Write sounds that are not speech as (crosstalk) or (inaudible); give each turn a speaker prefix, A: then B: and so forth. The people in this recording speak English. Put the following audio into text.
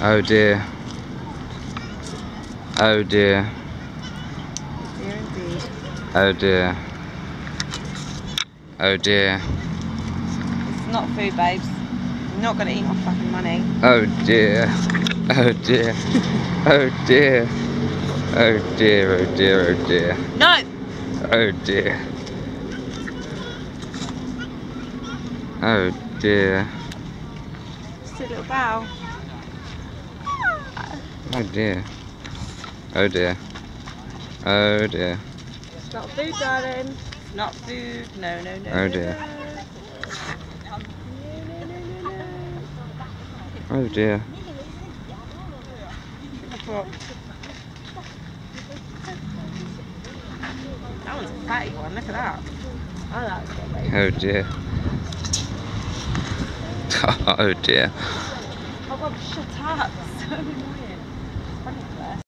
A: Oh dear. Oh dear.
B: Dear.
A: Oh dear. Oh dear.
B: It's not food, babes. You're not gonna eat my fucking money.
A: Oh dear. Oh dear. Oh dear. Oh dear, oh dear, oh dear.
B: No!
A: Oh dear. Oh dear.
B: Just a little bow.
A: Oh dear. Oh dear. Oh dear.
B: It's not food, darling. Not food. No, no, no.
A: Oh dear.
B: No, no, no, no, no.
A: Oh dear.
B: That one's a fatty one. Look at that. Oh, I oh, like. (laughs)
A: Oh dear. Oh dear.
B: Oh God, shut up. (laughs) So annoying particular